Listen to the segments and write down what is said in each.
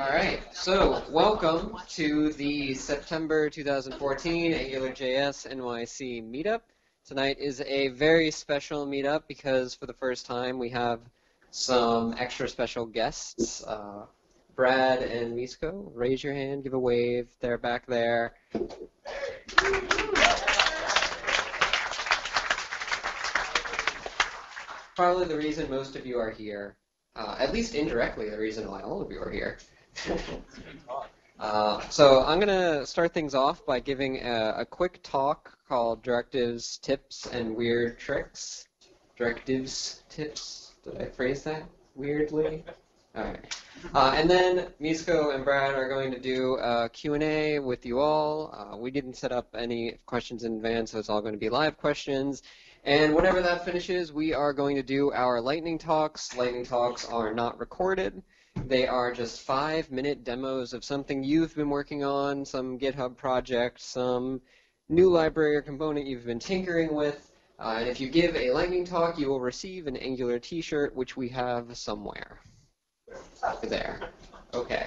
All right, so welcome to the September 2014 AngularJS NYC meetup. Tonight is a very special meetup because for the first time we have some extra special guests. Uh, Brad and Misko, raise your hand, give a wave. They're back there. Probably the reason most of you are here, uh, at least indirectly, the reason why all of you are here. uh, so I'm going to start things off by giving a, a, quick talk called Directives, Tips, and Weird Tricks. Directives, Tips, did I phrase that weirdly? All right. Uh, and then Misko and Brad are going to do a Q&A with you all. Uh, we didn't set up any questions in advance, so it's all going to be live questions. And whenever that finishes, we are going to do our lightning talks. Lightning talks are not recorded. They are just five minute demos of something you've been working on, some GitHub project, some new library or component you've been tinkering with. Uh, and if you give a lightning talk, you will receive an Angular t-shirt, which we have somewhere. There. Okay.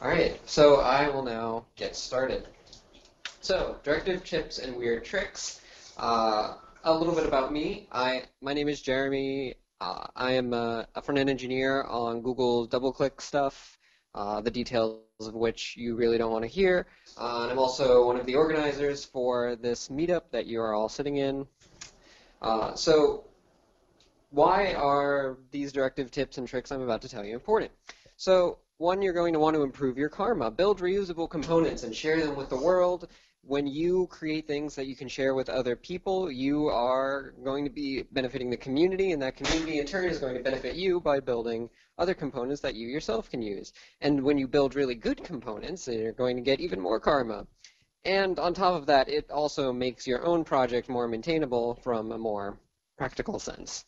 All right, so I will now get started. So, directive tips and weird tricks. Uh, a little bit about me. I my name is Jeremy. Uh, I am a, a front-end engineer on Google DoubleClick stuff, uh, the details of which you really don't want to hear. Uh, and I'm also one of the organizers for this meetup that you are all sitting in. Uh, so why are these directive tips and tricks I'm about to tell you important? So one, you're going to want to improve your karma. Build reusable components and share them with the world when you create things that you can share with other people, you are going to be benefiting the community, and that community in turn is going to benefit you by building other components that you yourself can use. And when you build really good components, you're going to get even more karma. And on top of that, it also makes your own project more maintainable from a more practical sense.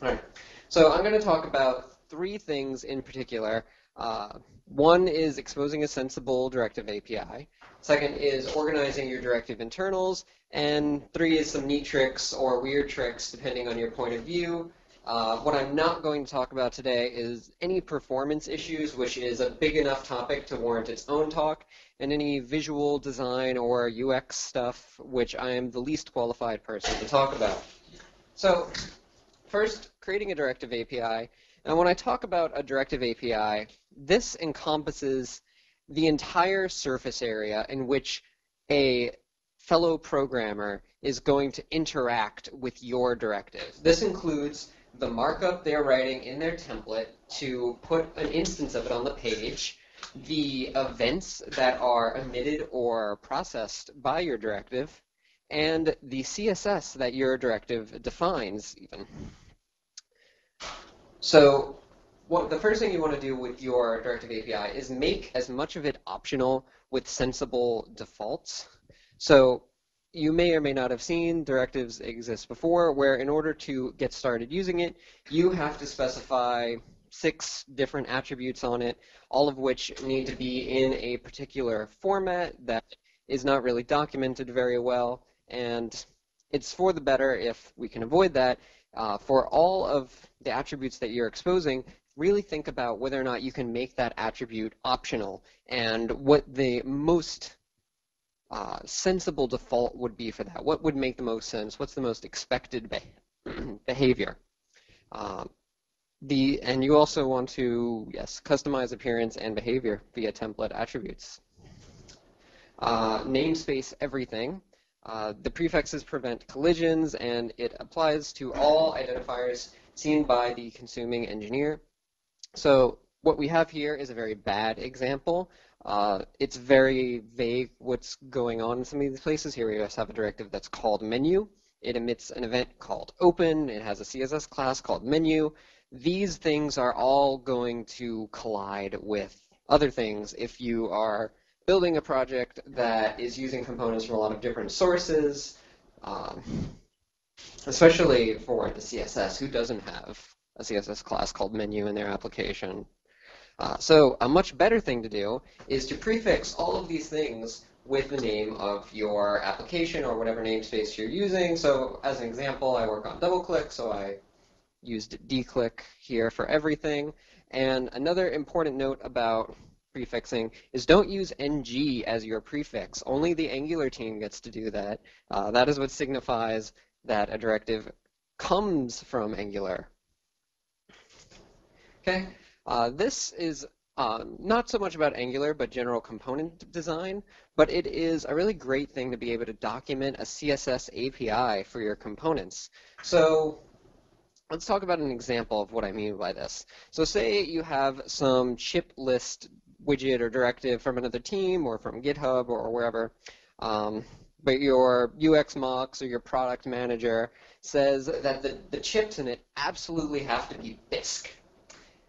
All right. So I'm going to talk about three things in particular. Uh, one is exposing a sensible directive API. Second is organizing your directive internals. And three is some neat tricks or weird tricks, depending on your point of view. Uh, what I'm not going to talk about today is any performance issues, which is a big enough topic to warrant its own talk, and any visual design or UX stuff, which I am the least qualified person to talk about. So, first, creating a directive API. And when I talk about a directive API, this encompasses the entire surface area in which a fellow programmer is going to interact with your directive. This includes the markup they're writing in their template to put an instance of it on the page, the events that are emitted or processed by your directive, and the CSS that your directive defines even. So what the first thing you want to do with your directive API is make as much of it optional with sensible defaults. So you may or may not have seen directives exist before where in order to get started using it, you have to specify six different attributes on it, all of which need to be in a particular format that is not really documented very well. And it's for the better if we can avoid that. Uh, for all of the attributes that you're exposing, really think about whether or not you can make that attribute optional and what the most uh, sensible default would be for that. What would make the most sense? What's the most expected be behavior? Um, the and you also want to yes customize appearance and behavior via template attributes. Uh, namespace everything. Uh, the prefixes prevent collisions and it applies to all identifiers seen by the consuming engineer. So what we have here is a very bad example. Uh, it's very vague what's going on in some of these places. Here we just have a directive that's called menu. It emits an event called open. It has a CSS class called menu. These things are all going to collide with other things if you are building a project that is using components from a lot of different sources, um, especially for the CSS. Who doesn't have a CSS class called menu in their application. Uh, so a much better thing to do is to prefix all of these things with the name of your application or whatever namespace you're using. So as an example, I work on DoubleClick, so I used dclick here for everything. And another important note about prefixing is don't use ng as your prefix. Only the Angular team gets to do that. Uh, that is what signifies that a directive comes from Angular. Okay, uh, this is um, not so much about Angular, but general component design, but it is a really great thing to be able to document a CSS API for your components. So let's talk about an example of what I mean by this. So say you have some chip list widget or directive from another team or from GitHub or wherever, um, but your UX Mox or your product manager says that the, the chips in it absolutely have to be bisque.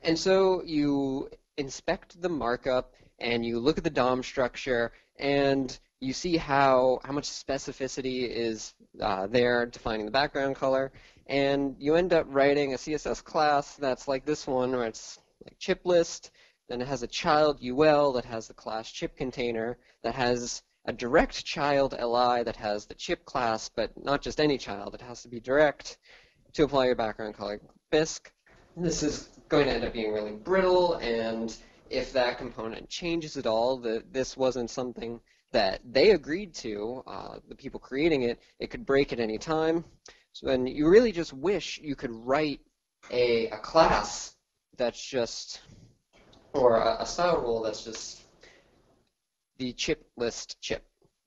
And so you inspect the markup and you look at the DOM structure and you see how, how much specificity is uh, there defining the background color. And you end up writing a CSS class that's like this one where it's like chip list, then it has a child UL that has the class chip container, that has a direct child LI that has the chip class, but not just any child, it has to be direct to apply your background color bisque. This is going to end up being really brittle, and if that component changes at all, that this wasn't something that they agreed to, uh, the people creating it, it could break at any time. So then you really just wish you could write a, a class that's just, or a, style rule that's just the chip list chip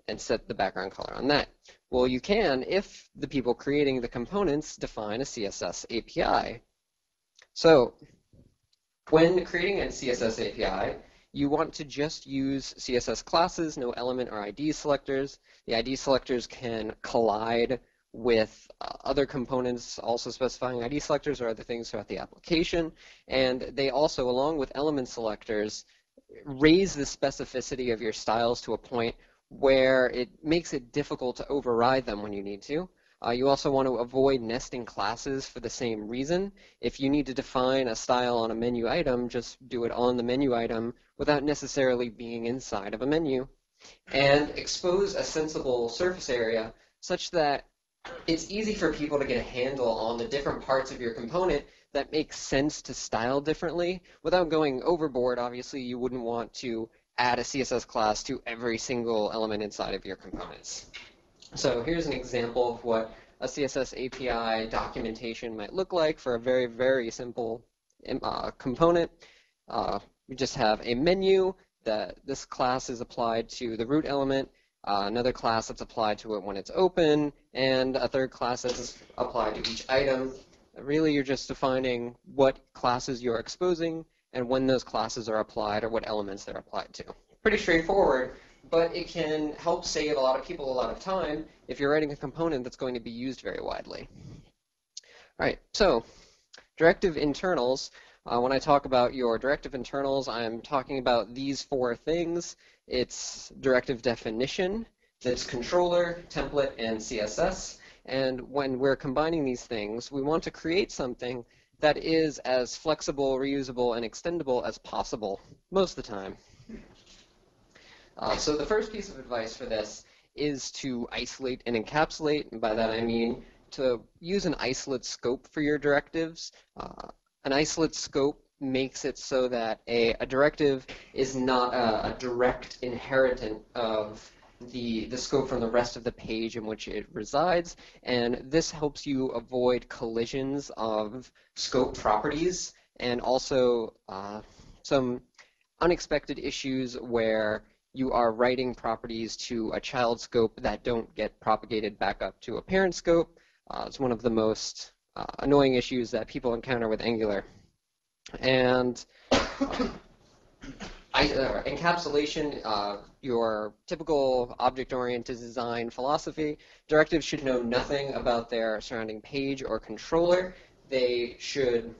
and set the background color on that. Well, you can if the people creating the components define a CSS API. So when creating a CSS API, you want to just use CSS classes, no element or ID selectors. The ID selectors can collide with other components also specifying ID selectors or other things throughout the application. And they also, along with element selectors, raise the specificity of your styles to a point where it makes it difficult to override them when you need to. Uh, you also want to avoid nesting classes for the same reason. If you need to define a style on a menu item, just do it on the menu item without necessarily being inside of a menu. And expose a sensible surface area such that it's easy for people to get a handle on the different parts of your component that make sense to style differently without going overboard. Obviously, you wouldn't want to add a CSS class to every single element inside of your components. So here's an example of what a CSS API documentation might look like for a very, very simple um, uh, component. Uh, we just have a menu that this class is applied to the root element, uh, another class that's applied to it when it's open, and a third class that's applied to each item. Really, you're just defining what classes you're exposing and when those classes are applied or what elements they're applied to. Pretty straightforward, but it can help save a lot of people a lot of time if you're writing a component that's going to be used very widely. All right, so directive internals. Uh, when I talk about your directive internals, I'm talking about these four things. It's directive definition, that's controller, template, and CSS. And when we're combining these things, we want to create something that is as flexible, reusable, and extendable as possible most of the time. Uh, so the first piece of advice for this is to isolate and encapsulate, and by that I mean to use an isolate scope for your directives. Uh, an isolate scope makes it so that a, a directive is not a, a, direct inheritant of the, the scope from the rest of the page in which it resides, and this helps you avoid collisions of scope properties and also uh, some unexpected issues where you are writing properties to a child scope that don't get propagated back up to a parent scope. Uh, it's one of the most uh, annoying issues that people encounter with Angular. And I, uh, encapsulation, uh, your typical object-oriented design philosophy, directives should know nothing about their surrounding page or controller. They should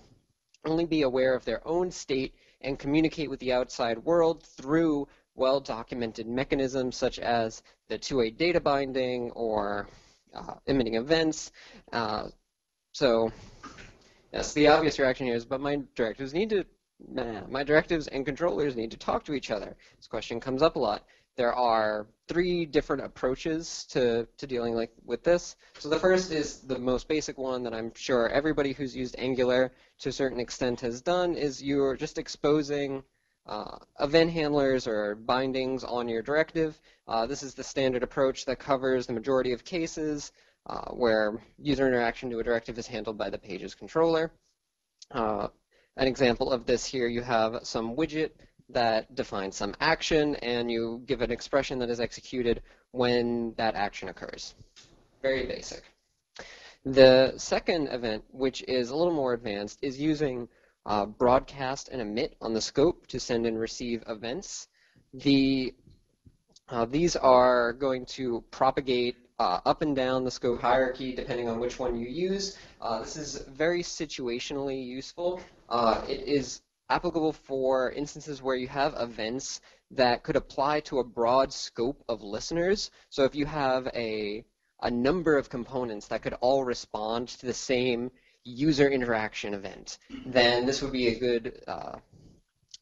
only be aware of their own state and communicate with the outside world through well-documented mechanisms such as the two-way data binding or uh, emitting events. Uh, so yes, the obvious reaction here is, but my directives need to, nah, my directives and controllers need to talk to each other. This question comes up a lot. There are three different approaches to, to dealing like with this. So the first is the most basic one that I'm sure everybody who's used Angular to a certain extent has done is you're just exposing uh, event handlers or bindings on your directive. Uh, this is the standard approach that covers the majority of cases uh, where user interaction to a directive is handled by the page's controller. Uh, an example of this here, you have some widget that defines some action and you give an expression that is executed when that action occurs. Very basic. The second event, which is a little more advanced, is using uh, broadcast and emit on the scope to send and receive events. The, uh, these are going to propagate uh, up and down the scope hierarchy depending on which one you use. Uh, this is very situationally useful. Uh, it is applicable for instances where you have events that could apply to a broad scope of listeners. So if you have a, a number of components that could all respond to the same user interaction event, then this would be a good uh,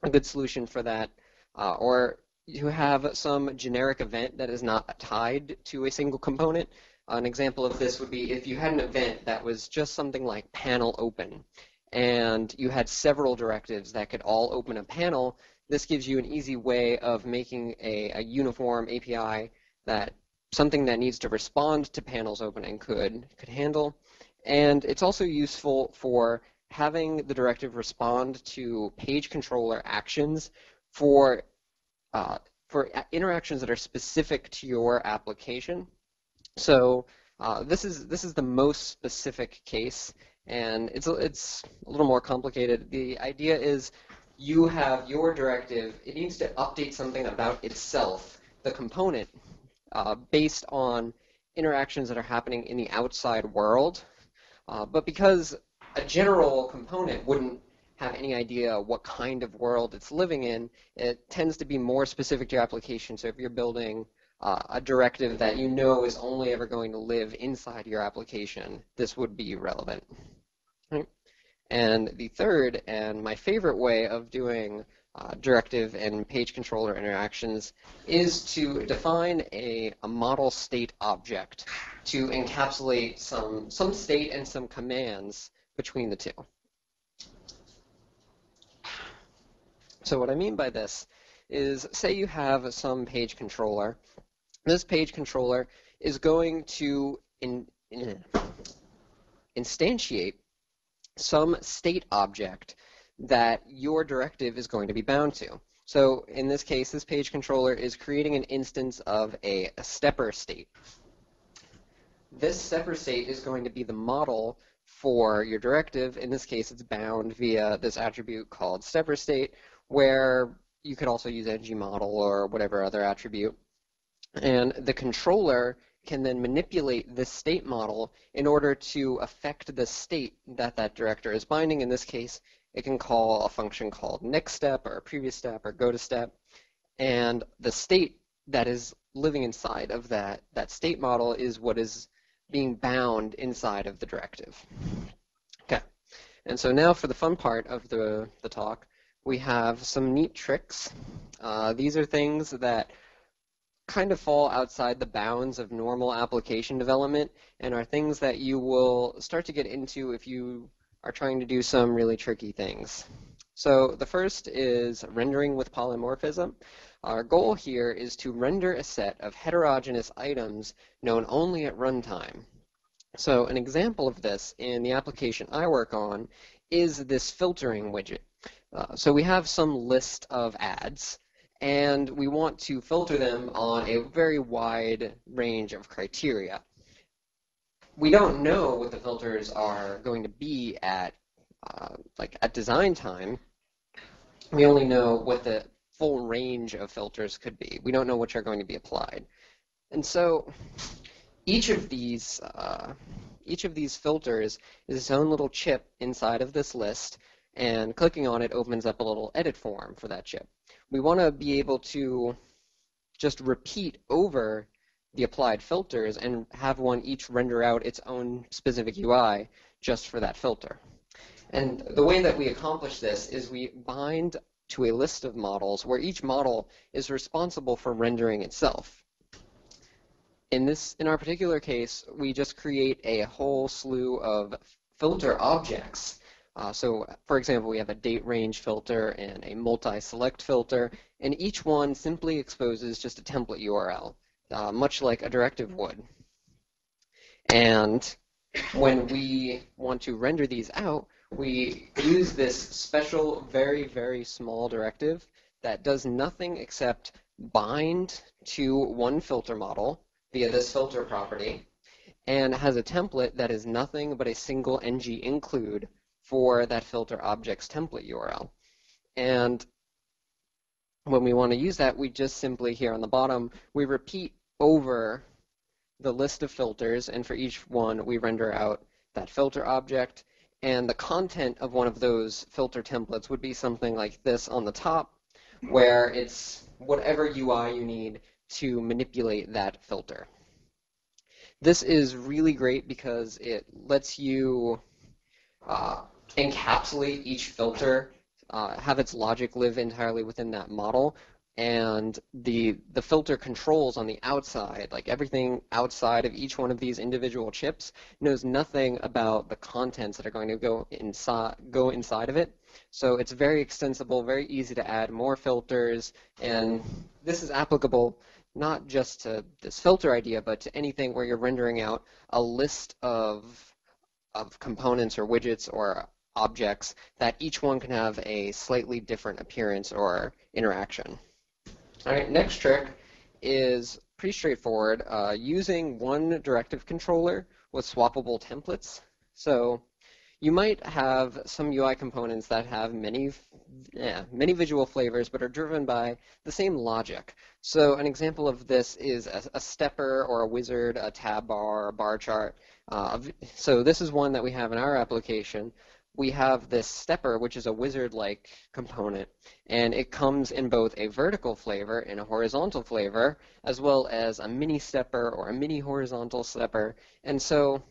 a good solution for that. Uh, or you have some generic event that is not tied to a single component. An example of this would be if you had an event that was just something like panel open, and you had several directives that could all open a panel. This gives you an easy way of making a, a uniform API that something that needs to respond to panels opening could could handle. And it's also useful for having the directive respond to page controller actions for uh, for interactions that are specific to your application. So uh, this is this is the most specific case, and it's it's a little more complicated. The idea is you have your directive. It needs to update something about itself, the component, uh, based on interactions that are happening in the outside world uh, but because a general component wouldn't have any idea what kind of world it's living in, it tends to be more specific to your application. So if you're building uh, a directive that you know is only ever going to live inside your application, this would be relevant. Right? And the third and my favorite way of doing uh, directive and page controller interactions is to define a, a model state object to encapsulate some, some state and some commands between the two. So what I mean by this is say you have some page controller. This page controller is going to in, in, instantiate some state object that your directive is going to be bound to. So in this case, this page controller is creating an instance of a, a stepper state. This stepper state is going to be the model for your directive. In this case, it's bound via this attribute called stepper state, where you could also use ngModel or whatever other attribute. And the controller can then manipulate this state model in order to affect the state that that director is binding. In this case, it can call a function called next step or previous step or go to step. And the state that is living inside of that, that state model is what is being bound inside of the directive. Okay, and so now for the fun part of the, the talk, we have some neat tricks. Uh, these are things that kind of fall outside the bounds of normal application development and are things that you will start to get into if you are trying to do some really tricky things. So the first is rendering with polymorphism. Our goal here is to render a set of heterogeneous items known only at runtime. So an example of this in the application I work on is this filtering widget. Uh, so we have some list of ads, and we want to filter them on a very wide range of criteria we don't know what the filters are going to be at uh, like at design time. We only know what the full range of filters could be. We don't know which are going to be applied. And so each of these uh, each of these filters is its own little chip inside of this list, and clicking on it opens up a little edit form for that chip. We want to be able to just repeat over the applied filters and have one each render out its own specific UI just for that filter. And the way that we accomplish this is we bind to a list of models where each model is responsible for rendering itself. In this, in our particular case, we just create a whole slew of filter objects Uh, so for example, we have a date range filter and a multi-select filter, and each one simply exposes just a template URL, uh, much like a directive would. And when we want to render these out, we use this special, very, very small directive that does nothing except bind to one filter model via this filter property and has a template that is nothing but a single ng include for that filter object's template URL. And when we want to use that, we just simply here on the bottom, we repeat over the list of filters, and for each one, we render out that filter object. And the content of one of those filter templates would be something like this on the top, where it's whatever UI you need to manipulate that filter. This is really great because it lets you uh, encapsulate each filter, uh, have its logic live entirely within that model, and the the filter controls on the outside, like everything outside of each one of these individual chips, knows nothing about the contents that are going to go inside go inside of it. So it's very extensible, very easy to add more filters, and this is applicable not just to this filter idea, but to anything where you're rendering out a list of of components or widgets or objects that each one can have a slightly different appearance or interaction. All right, next trick is pretty straightforward. Uh, using one directive controller with swappable templates. So you might have some UI components that have many, yeah, many visual flavors, but are driven by the same logic. So an example of this is a, a stepper or a wizard, a tab bar, a bar chart. Uh, so this is one that we have in our application we have this stepper, which is a wizard-like component, and it comes in both a vertical flavor and a horizontal flavor, as well as a mini stepper or a mini horizontal stepper. And so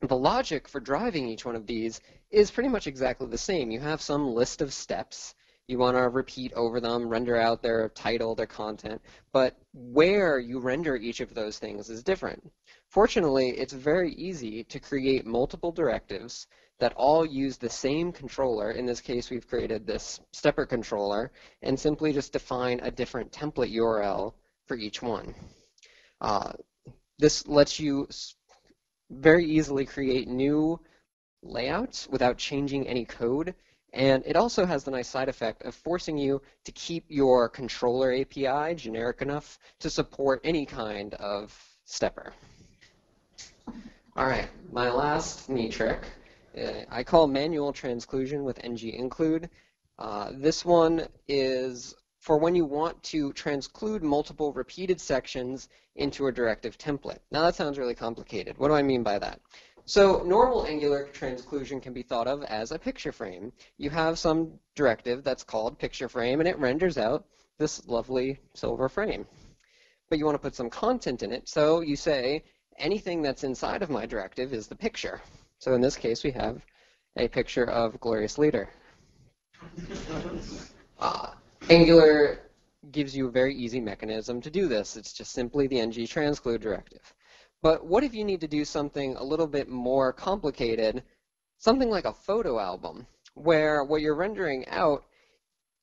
the logic for driving each one of these is pretty much exactly the same. You have some list of steps. You want to repeat over them, render out their title, their content, but where you render each of those things is different. Fortunately, it's very easy to create multiple directives that all use the same controller. In this case, we've created this stepper controller and simply just define a different template URL for each one. Uh, this lets you very easily create new layouts without changing any code. And it also has the nice side effect of forcing you to keep your controller API generic enough to support any kind of stepper. All right, my last neat trick I call manual transclusion with ng include. Uh, this one is for when you want to transclude multiple repeated sections into a directive template. Now that sounds really complicated. What do I mean by that? So normal Angular transclusion can be thought of as a picture frame. You have some directive that's called picture frame and it renders out this lovely silver frame. But you want to put some content in it, so you say anything that's inside of my directive is the picture. So in this case, we have a picture of Glorious Leader. Uh, Angular gives you a very easy mechanism to do this. It's just simply the ng transclude directive. But what if you need to do something a little bit more complicated, something like a photo album, where what you're rendering out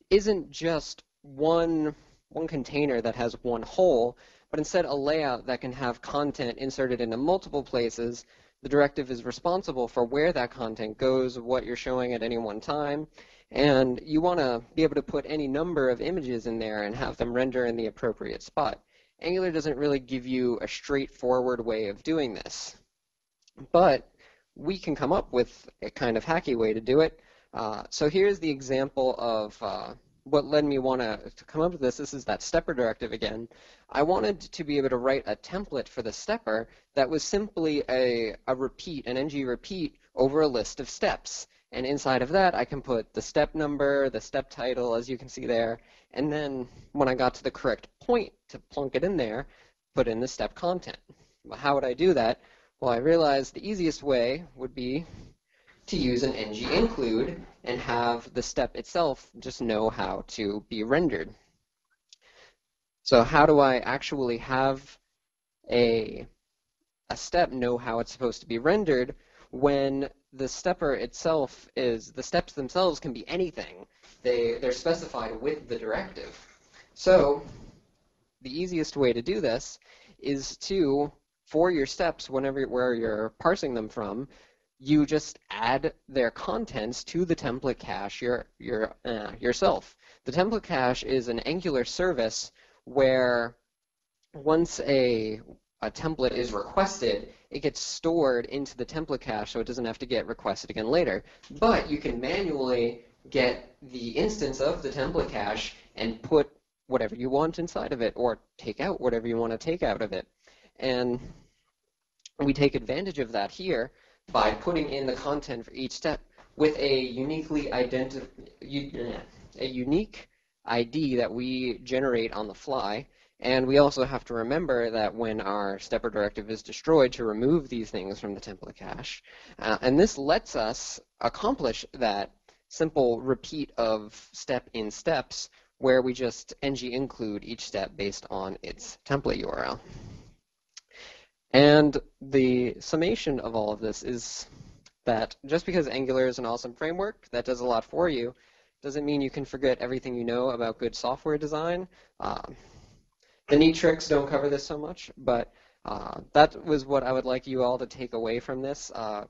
isn't just one, one container that has one hole, but instead a layout that can have content inserted into multiple places the directive is responsible for where that content goes, what you're showing at any one time, and you want to be able to put any number of images in there and have them render in the appropriate spot. Angular doesn't really give you a straightforward way of doing this, but we can come up with a kind of hacky way to do it. Uh, so here's the example of uh, what led me want to come up with this, this is that stepper directive again. I wanted to be able to write a template for the stepper that was simply a, a repeat, an ng repeat over a list of steps. And inside of that, I can put the step number, the step title, as you can see there, and then when I got to the correct point to plunk it in there, put in the step content. Well, how would I do that? Well, I realized the easiest way would be to use an ng include and have the step itself just know how to be rendered. So how do I actually have a, a step know how it's supposed to be rendered? when the stepper itself is, the steps themselves can be anything. They, they're specified with the directive. So the easiest way to do this is to, for your steps, whenever where you're parsing them from, you just add their contents to the template cache your, your, uh, yourself. The template cache is an Angular service where once a, a template is requested, it gets stored into the template cache so it doesn't have to get requested again later. But you can manually get the instance of the template cache and put whatever you want inside of it or take out whatever you want to take out of it. And we take advantage of that here by putting in the content for each step with a uniquely identi- a unique ID that we generate on the fly. And we also have to remember that when our stepper directive is destroyed to remove these things from the template cache. Uh, and this lets us accomplish that simple repeat of step in steps where we just ng include each step based on its template URL. And the summation of all of this is that just because Angular is an awesome framework that does a lot for you, doesn't mean you can forget everything you know about good software design. Um, the neat tricks don't cover this so much, but uh, that was what I would like you all to take away from this. Uh,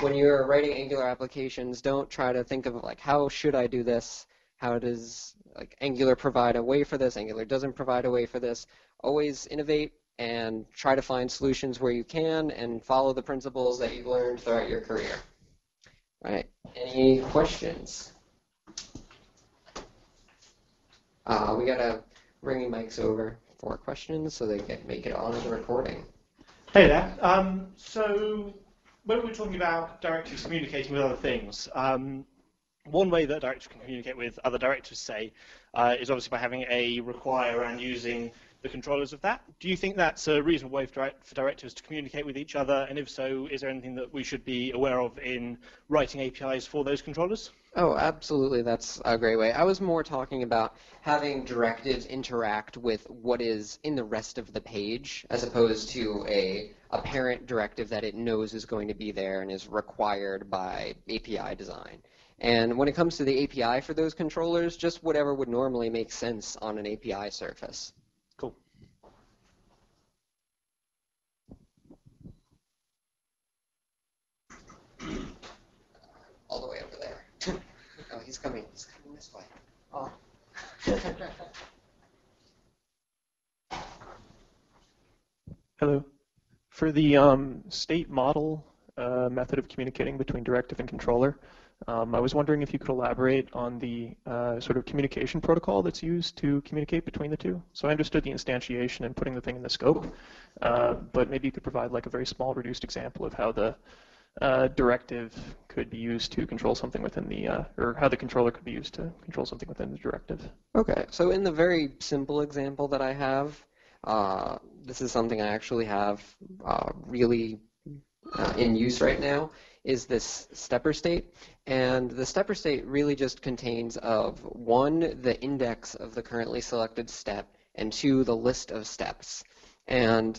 when you're writing Angular applications, don't try to think of like, how should I do this? How does like Angular provide a way for this? Angular doesn't provide a way for this. Always innovate and try to find solutions where you can and follow the principles that you've learned throughout your career. All right, any questions? Uh, we gotta bring mics over for questions so they can make it on the recording. Hey there. Um, so when we're talking about directors communicating with other things, um, one way that directives can communicate with other directors, say, uh, is obviously by having a require and using the controllers of that. Do you think that's a reasonable way for, directives to communicate with each other? And if so, is there anything that we should be aware of in writing APIs for those controllers? Oh, absolutely. That's a great way. I was more talking about having directives interact with what is in the rest of the page as opposed to a, a parent directive that it knows is going to be there and is required by API design. And when it comes to the API for those controllers, just whatever would normally make sense on an API surface. All the way over there. oh, he's coming. He's coming this way. Oh. Hello. For the um, state model uh, method of communicating between directive and controller, um, I was wondering if you could elaborate on the uh, sort of communication protocol that's used to communicate between the two. So I understood the instantiation and putting the thing in the scope, uh, but maybe you could provide like a very small reduced example of how the uh, directive could be used to control something within the, uh, or how the controller could be used to control something within the directive. Okay, so in the very simple example that I have, uh, this is something I actually have uh, really uh, in use right now, is this stepper state. And the stepper state really just contains of one, the index of the currently selected step, and two, the list of steps. And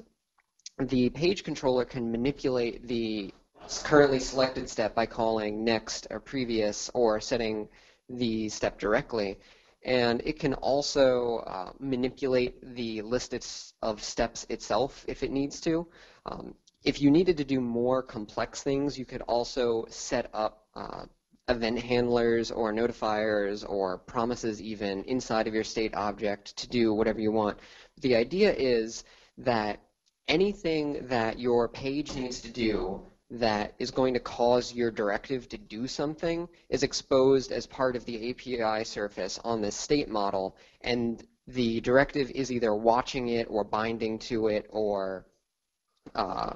the page controller can manipulate the currently selected step by calling next or previous or setting the step directly. And it can also uh, manipulate the list of steps itself if it needs to. Um, if you needed to do more complex things, you could also set up uh, event handlers or notifiers or promises even inside of your state object to do whatever you want. The idea is that anything that your page needs to do that is going to cause your directive to do something is exposed as part of the API surface on this state model, and the directive is either watching it or binding to it or uh,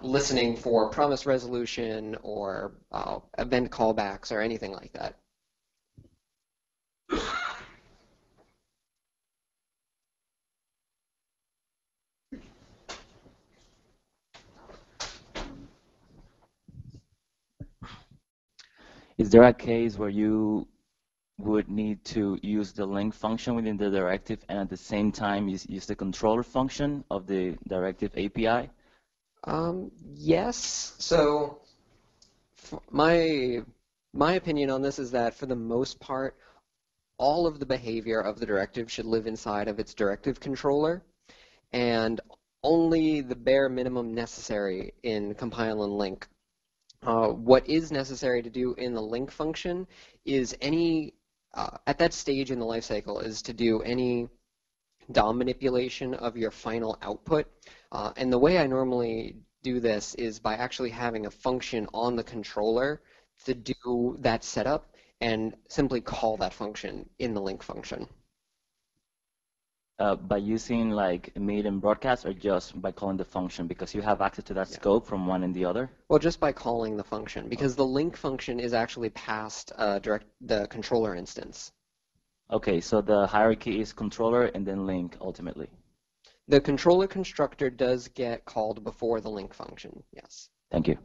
listening for promise resolution or uh, event callbacks or anything like that. Is there a case where you would need to use the link function within the directive and at the same time use, use the controller function of the directive API? Um, yes. So my my opinion on this is that for the most part, all of the behavior of the directive should live inside of its directive controller, and only the bare minimum necessary in compile and link. Uh, what is necessary to do in the link function is any, uh, at that stage in the lifecycle, is to do any DOM manipulation of your final output. Uh, and the way I normally do this is by actually having a function on the controller to do that setup and simply call that function in the link function. Uh, by using like emit and broadcast or just by calling the function because you have access to that Yeah. scope from one and the other? Well, just by calling the function, because the link function is actually passed uh, direct the controller instance. Okay, so the hierarchy is controller and then link ultimately. The controller constructor does get called before the link function, yes. Thank you.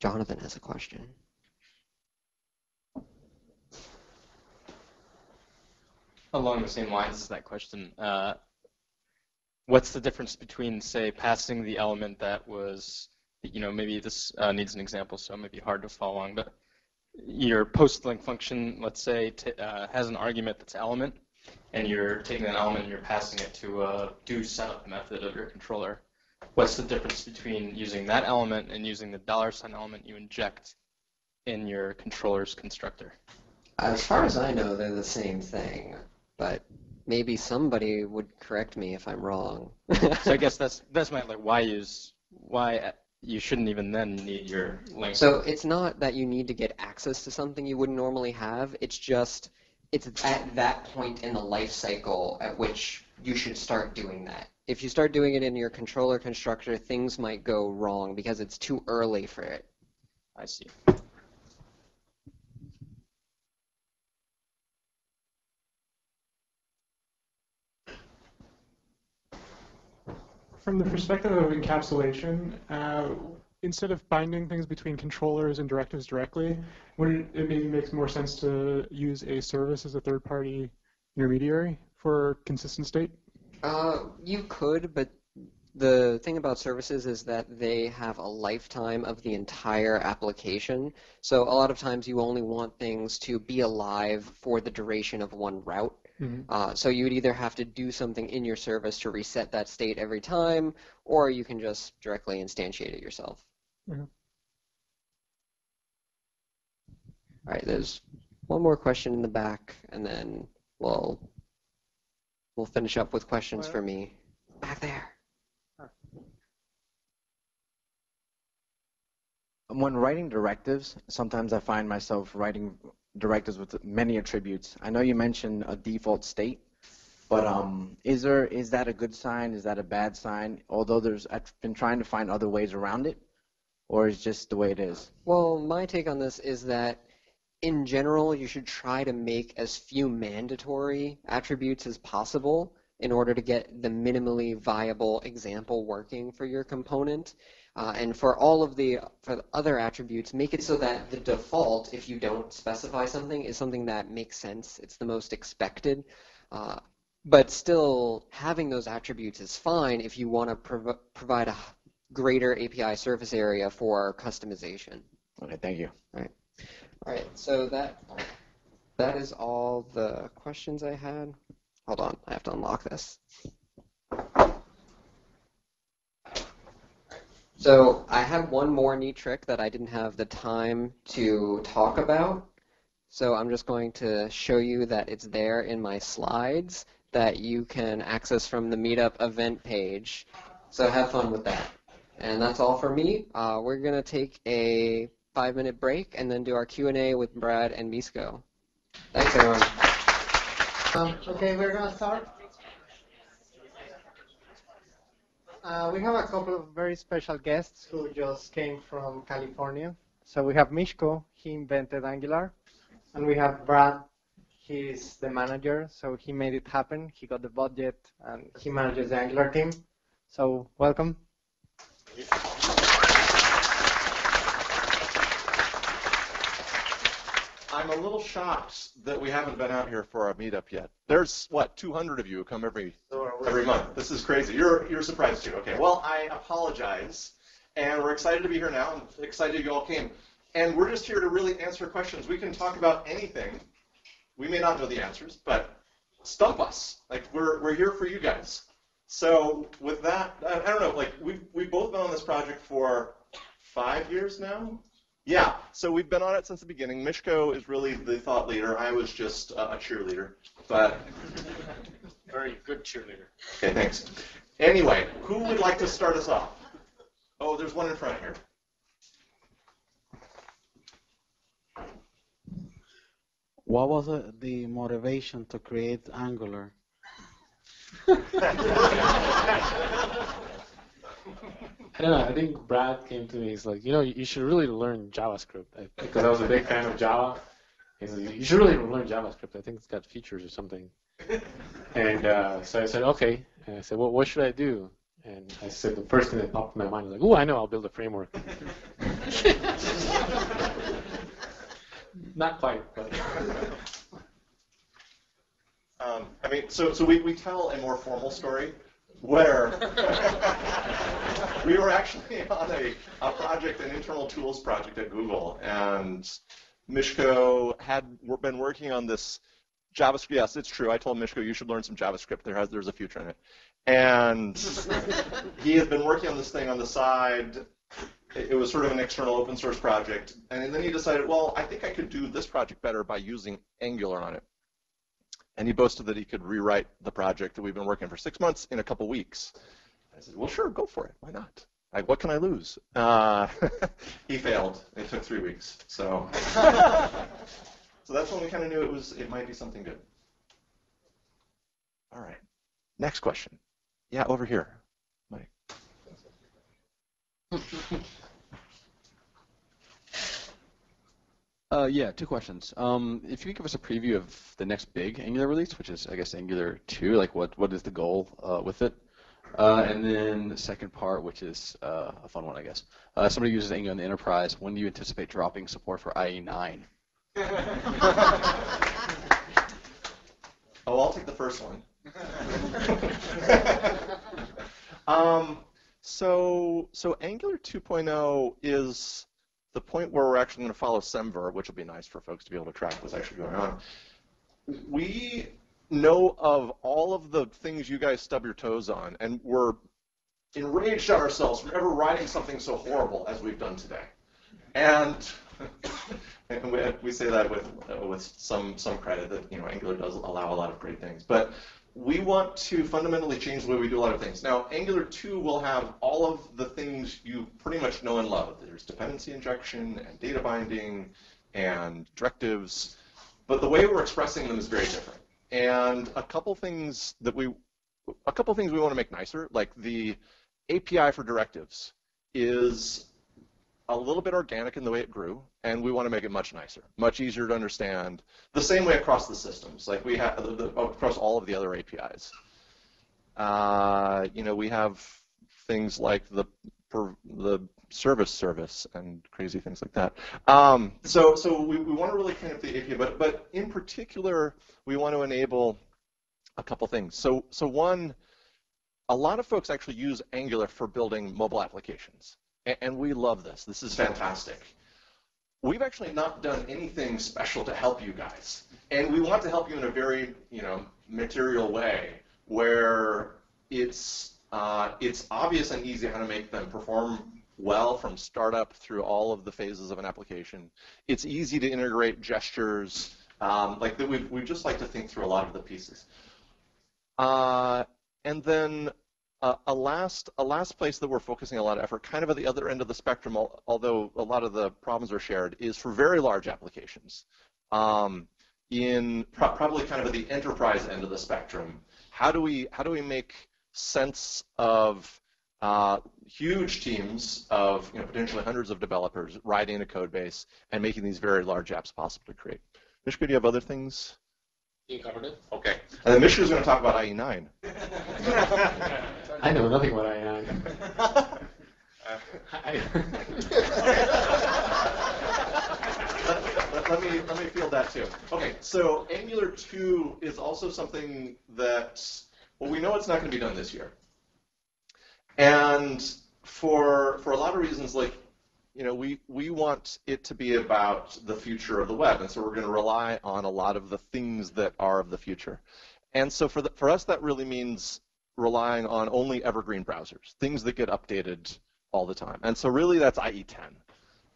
Jonathan has a question. Along the same lines as that question, uh, what's the difference between, say, passing the element that was, you know, maybe this uh, needs an example, so it may be hard to follow along, but your post-link function, let's say, uh, has an argument that's element, and you're taking that element and you're passing it to a do setup method of your controller. What's the difference between using that element and using the dollar sign element you inject in your controller's constructor? As far as I know, they're the same thing, but maybe somebody would correct me if I'm wrong. So I guess that's that's my like why use why you shouldn't even then need your link. So it's not that you need to get access to something you wouldn't normally have. It's just it's at that point in the life cycle at which you should start doing that. If you start doing it in your controller constructor, things might go wrong because it's too early for it. I see. From the perspective of encapsulation, uh, instead of binding things between controllers and directives directly, wouldn't it maybe make more sense to use a service as a third-party intermediary for consistent state? Uh, you could, but the thing about services is that they have a lifetime of the entire application. So a lot of times you only want things to be alive for the duration of one route. Mhm. Uh, so you would either have to do something in your service to reset that state every time, or you can just directly instantiate it yourself. Mhm. All right, there's one more question in the back, and then we'll we'll finish up with questions for me. Back there. When writing directives, sometimes I find myself writing directives with many attributes. I know you mentioned a default state, but um, is there is that a good sign? Is that a bad sign? Although there's, I've been trying to find other ways around it, or is just the way it is? Well, my take on this is that in general, you should try to make as few mandatory attributes as possible in order to get the minimally viable example working for your component. Uh, and for all of the for the other attributes, make it so that the default, if you don't specify something, is something that makes sense. It's the most expected. Uh, but still, having those attributes is fine if you want to prov- provide a greater API surface area for customization. Okay, thank you. All right, so that that is all the questions I had. Hold on, I have to unlock this. So I have one more neat trick that I didn't have the time to talk about. So I'm just going to show you that it's there in my slides that you can access from the Meetup event page. So have fun with that. And that's all for me. Uh, we're going to take a five minute break and then do our Q&A with Brad and Misko. Thanks, everyone. Um, okay, we're gonna start. Uh, we have a couple of very special guests who just came from California. So we have Miško, he invented Angular, and we have Brad, he's the manager, so he made it happen. He got the budget, and he manages the Angular team. So welcome. I'm a little shocked that we haven't been out here for our meetup yet. There's what 200 of you who come every every month. This is crazy. You're you're surprised too. Okay. Well, I apologize, and we're excited to be here now. I'm excited you all came, and we're just here to really answer questions. We can talk about anything. We may not know the answers, but stump us. Like we're we're here for you guys. So with that, I, I don't know. Like we've we've both been on this project for five years now. Yeah, so we've been on it since the beginning. Miško is really the thought leader. I was just uh, a cheerleader, but very good cheerleader. Okay, thanks. Anyway, who would like to start us off? Oh, there's one in front here. What was the motivation to create Angular? Know. I think Brad came to me. He's like, you know, you should really learn JavaScript because I was a big fan of Java. He's like, you should really learn JavaScript. I think it's got features or something. And uh, so I said, okay. And I said, well, what should I do? And I said, the first thing that popped in my mind was like, oh, I know, I'll build a framework. Not quite, but. Um, I mean, so so we, we tell a more formal story where we were actually on a, a project, an internal tools project at Google, and Miško had been working on this JavaScript. Yes, it's true. I told Miško you should learn some JavaScript. There has there's a future in it, and he has been working on this thing on the side. It was sort of an external open source project, and then he decided, well, I think I could do this project better by using Angular on it. And he boasted that he could rewrite the project that we've been working for six months in a couple weeks. I said, well, sure, go for it. Why not? Like, what can I lose? Uh, he failed. It took three weeks. So, so that's when we kind of knew it was it might be something good. All right. Next question. Yeah, over here, Mike. Uh, yeah, two questions. Um, if you could give us a preview of the next big Angular release, which is, I guess, Angular 2, like what, what is the goal uh, with it? Uh, and then the second part, which is uh, a fun one, I guess. Uh, somebody uses Angular in the enterprise. When do you anticipate dropping support for IE9? oh, I'll take the first one. um, so, so Angular 2.0 is the point where we're actually going to follow Semver, which will be nice for folks to be able to track what's actually going on. We know of all of the things you guys stub your toes on, and we're enraged at ourselves for ever writing something so horrible as we've done today. And, and we, we, say that with with some some credit that you know Angular does allow a lot of great things, but we want to fundamentally change the way we do a lot of things. Now, Angular 2 will have all of the things you pretty much know and love. There's dependency injection and data binding and directives, but the way we're expressing them is very different. And a couple things that we, a couple things we want to make nicer, like the API for directives is a little bit organic in the way it grew, and we want to make it much nicer, much easier to understand. The same way across the systems, like we have the, the, across all of the other APIs. Uh, you know, we have things like the per, the service service and crazy things like that. Um, so so we, we want to really clean up the API, but but in particular, we want to enable a couple things. So so one, a lot of folks actually use Angular for building mobile applications and we love this. This is fantastic. We've actually not done anything special to help you guys, and we want to help you in a very, you know, material way where it's uh, it's obvious and easy how to make them perform well from startup through all of the phases of an application. It's easy to integrate gestures. Um, like we we just like to think through a lot of the pieces. Uh, and then uh, a last a last place that we're focusing a lot of effort, kind of at the other end of the spectrum, although a lot of the problems are shared, is for very large applications. Um, in pro probably kind of at the enterprise end of the spectrum, how do we how do we make sense of uh, huge teams of you know, potentially hundreds of developers writing a code base and making these very large apps possible to create? Miško, do you have other things? You covered it. Okay. And then Miško is going to talk about IE9. I know nothing about IE9. let, let me let me field that too. Okay, so Angular 2 is also something that well we know it's not going to be done this year, and for for a lot of reasons, like you know we we want it to be about the future of the web, and so we're going to rely on a lot of the things that are of the future, and so for the, for us that really means relying on only evergreen browsers, things that get updated all the time, and so really that's IE 10.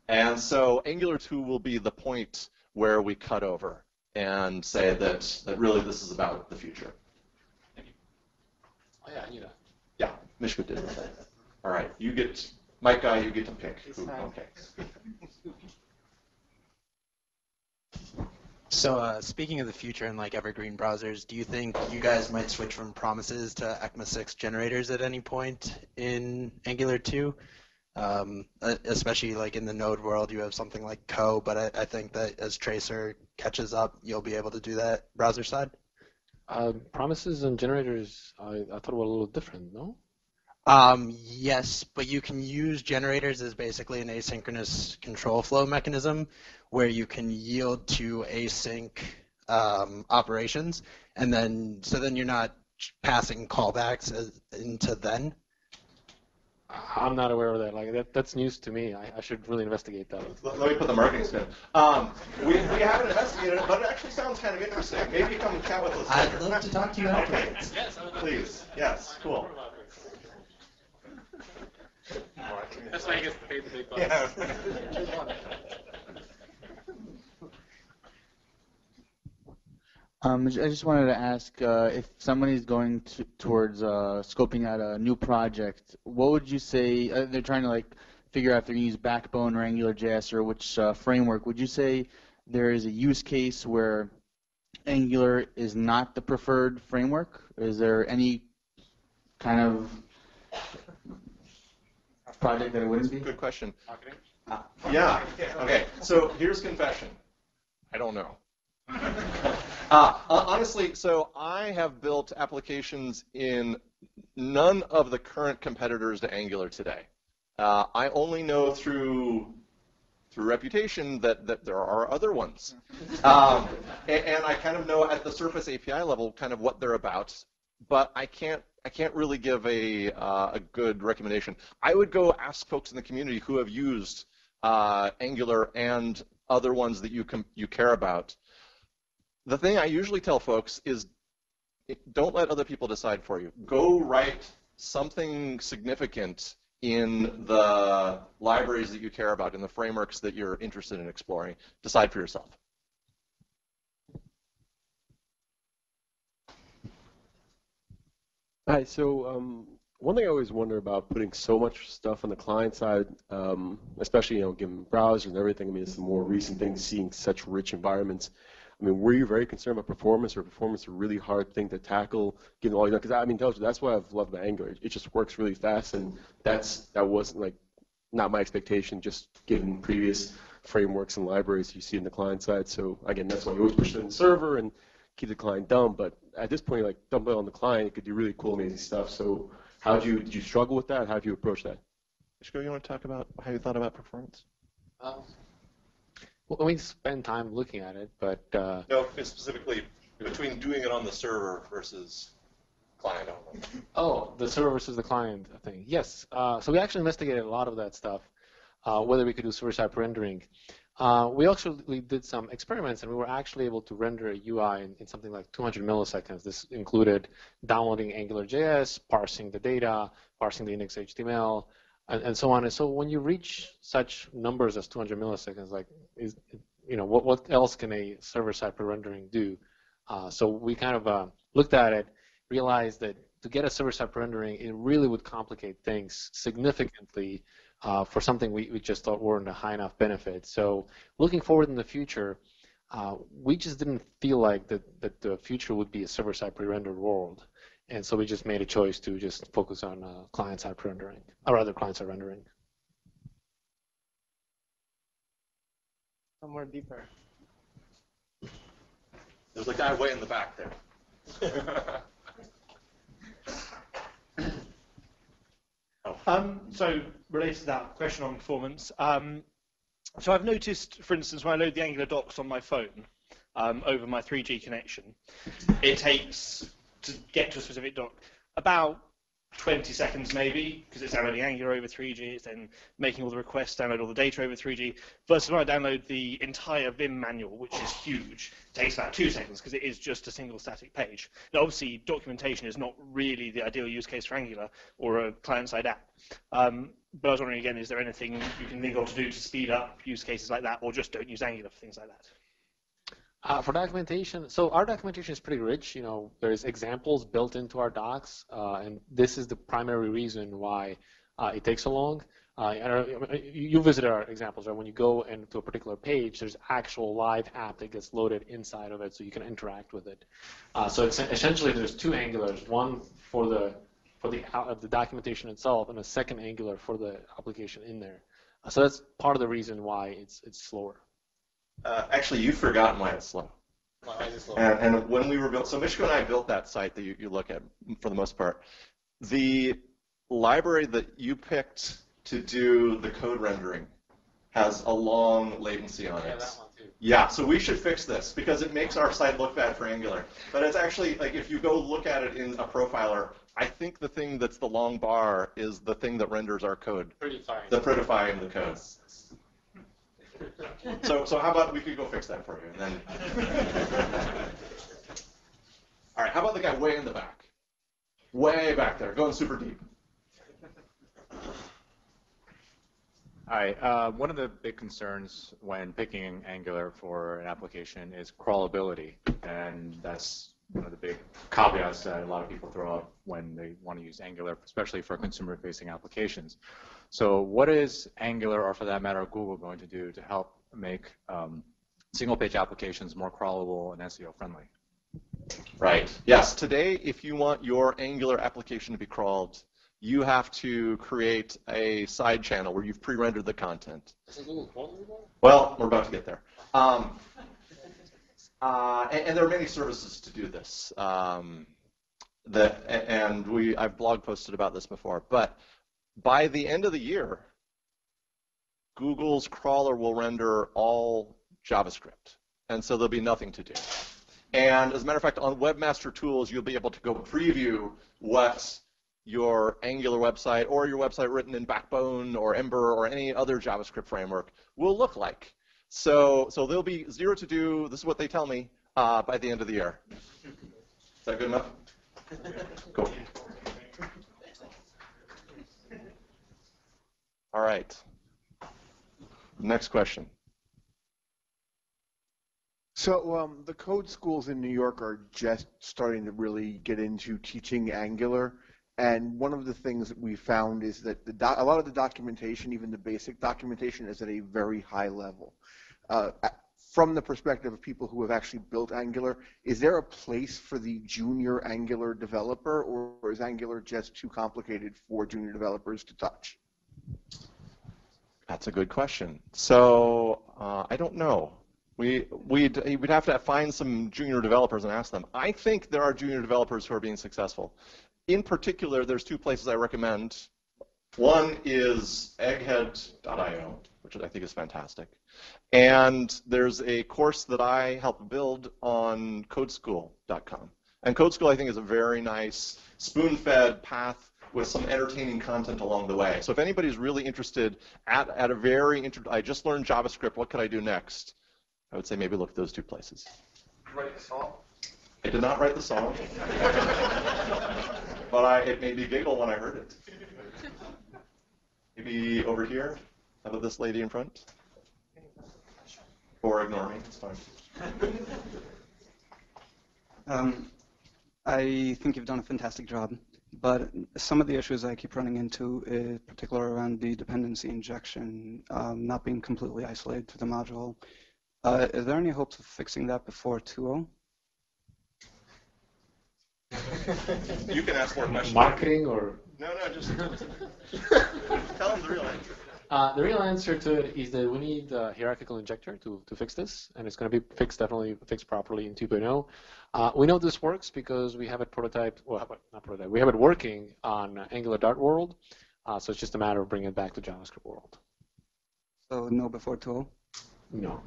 And so Angular 2 will be the point where we cut over and say that, that really this is about the future. Oh yeah, I knew that. Yeah, Miško did. All right, you get, Mike guy, you get to pick. Who, okay. So uh, speaking of the future and like evergreen browsers, do you think you guys might switch from promises to ECMA6 generators at any point in Angular 2? Um, especially like in the node world, you have something like Co, but I, I, think that as Traceur catches up, you'll be able to do that browser side. Uh, promises and generators, I, I thought were a little different, no? Um, yes, but you can use generators as basically an asynchronous control flow mechanism where you can yield to async um, operations, and then so then you're not passing callbacks as, into then. I'm not aware of that. Like that, that's news to me. I, I should really investigate that. Let, let me put the marketing spin. Um, we, we haven't investigated it, but it actually sounds kind of interesting. Maybe come chat with us. I'd love to talk to you afterwards. yes, please. Yes, cool. That's why he gets paid the big bucks. Yeah. Um, I just wanted to ask uh, if somebody's going to, towards uh, scoping out a new project, what would you say? Uh, they're trying to like figure out if they're going to use Backbone or AngularJS or which uh, framework. Would you say there is a use case where Angular is not the preferred framework? Is there any kind of project that it wouldn't be? Good question. Uh, yeah. Okay. So here's confession. I don't know. Uh, honestly, so I have built applications in none of the current competitors to Angular today. Uh, I only know through through reputation that, that there are other ones. Um, and, and, I kind of know at the surface API level kind of what they're about, but I can't I can't really give a uh, a good recommendation. I would go ask folks in the community who have used uh, Angular and other ones that you you care about the thing I usually tell folks is don't let other people decide for you. Go write something significant in the libraries that you care about, in the frameworks that you're interested in exploring. Decide for yourself. Hi, so um, one thing I always wonder about putting so much stuff on the client side, um, especially you know given browsers and everything. I mean, it's the more recent thing, seeing such rich environments. I mean, were you very concerned about performance, or performance a really hard thing to tackle, given all you know? Because I mean, you, that's why I've loved about Angular. It just works really fast, and that's that wasn't like not my expectation, just given previous frameworks and libraries you see in the client side. So again, that's why you always push it in the server and keep the client dumb. But at this point, like dump it on the client, it could do really cool, amazing stuff. So how did you did you struggle with that? How did you approach that? Miško, you want to talk about how you thought about performance? Um, well, we spend time looking at it, but uh, no, specifically between doing it on the server versus client only. Oh, the server versus the client thing. Yes. Uh, so we actually investigated a lot of that stuff, uh, whether we could do server-side rendering. Uh, we actually did some experiments, and we were actually able to render a UI in, in something like 200 milliseconds. This included downloading AngularJS, parsing the data, parsing the index HTML, and, and so on. And so when you reach such numbers as 200 milliseconds, like, is, you know, what, what else can a server-side pre-rendering do? Uh, so we kind of uh, looked at it, realized that to get a server-side pre-rendering, it really would complicate things significantly uh, for something we, we just thought weren't a high enough benefit. So looking forward in the future, uh, we just didn't feel like that, that the future would be a server-side pre-rendered world. And so we just made a choice to just focus on uh, client-side rendering, or rather client-side rendering. Somewhere deeper. There's a guy way in the back there. um, so related to that question on performance, um, So I've noticed, for instance, when I load the Angular docs on my phone um, over my 3G connection, it takes to get to a specific doc about 20 seconds maybe, because it's downloading Angular over 3G, it's then making all the requests, download all the data over 3G, versus when I download the entire Vim manual, which is huge, it takes about two seconds, because it is just a single static page. Now obviously documentation is not really the ideal use case for Angular, or a client-side app. Um, but I was wondering again, is there anything you can think of to do to speed up use cases like that, or just don't use Angular for things like that? Uh, for documentation, so our documentation is pretty rich. You know, there's examples built into our docs, uh, and this is the primary reason why uh, it takes so long. Uh, you visit our examples, right? When you go into a particular page, there's actual live app that gets loaded inside of it, so you can interact with it. Uh, so essentially, there's two Angulars: one for the for the of the documentation itself, and a second Angular for the application in there. Uh, so that's part of the reason why it's it's slower. Uh, actually, you've forgotten why it's slow. Why is it slow? And, and, when we were built, so Miško and I built that site that you, you look at for the most part. The library that you picked to do the code rendering has a long latency on it. Yeah, that one too. Yeah, so we should fix this because it makes our site look bad for Angular. But it's actually like if you go look at it in a profiler, I think the thing that's the long bar is the thing that renders our code. Prettifying. The prettifying the code. So, so how about we could go fix that for you, and then. All right. How about the guy way in the back? Way back there, going super deep. Hi. Uh, one of the big concerns when picking Angular for an application is crawlability, and that's one of the big caveats that a lot of people throw up when they want to use Angular, especially for consumer-facing applications. So what is Angular, or for that matter, Google, going to do to help make um, single-page applications more crawlable and SEO-friendly? Right. Yes. Today, if you want your Angular application to be crawled, you have to create a side channel where you've pre-rendered the content. Well, we're about to get there. Um, uh, and, and, there are many services to do this. Um, that, and we, I've blog posted about this before. But by the end of the year, Google's crawler will render all JavaScript. And so there'll be nothing to do. And as a matter of fact, on Webmaster Tools, you'll be able to go preview what your Angular website or your website written in Backbone or Ember or any other JavaScript framework will look like. So, so there'll be zero to do, this is what they tell me, uh, by the end of the year. Is that good enough? Cool. All right. Next question. So um, the code schools in New York are just starting to really get into teaching Angular. And one of the things that we found is that a lot of the documentation, even the basic documentation, is at a very high level. Uh, from the perspective of people who have actually built Angular, is there a place for the junior Angular developer, or is Angular just too complicated for junior developers to touch? That's a good question. So uh, I don't know. We, we'd, we'd have to find some junior developers and ask them. I think there are junior developers who are being successful. In particular, there's two places I recommend. One is egghead.io, which I think is fantastic. And there's a course that I help build on codeschool.com. And CodeSchool, I think, is a very nice spoon-fed path with some entertaining content along the way. So if anybody's really interested at, at a very, inter- I just learned JavaScript, what could I do next? I would say maybe look at those two places. Write the song? I did not write the song, but I, it made me giggle when I heard it. Maybe over here. How about this lady in front? Or ignore me, it's fine. Um, I think you've done a fantastic job, but some of the issues I keep running into, in particular around the dependency injection, um, not being completely isolated to the module. Uh, is there any hopes of fixing that before 2.0? you can ask more questions. Marketing or? No, no, just tell them the real answer. Uh, the real answer to it is that we need a hierarchical injector to, to fix this, and it's going to be fixed, definitely fixed properly in 2.0. Uh, we know this works because we have it prototyped, well, not prototyped, we have it working on Angular Dart World, uh, so it's just a matter of bringing it back to JavaScript World. So no before 2.0? No.